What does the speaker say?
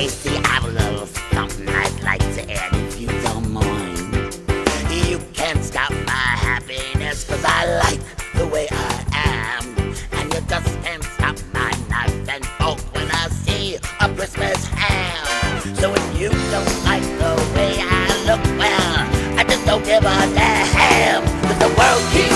Casey, I have a little something I'd like to add if you don't mind. You can't stop my happiness cause I like the way I am. And you just can't stop my knife and fork when I see a Christmas ham. So if you don't like the way I look, well, I just don't give a damn. But the world keeps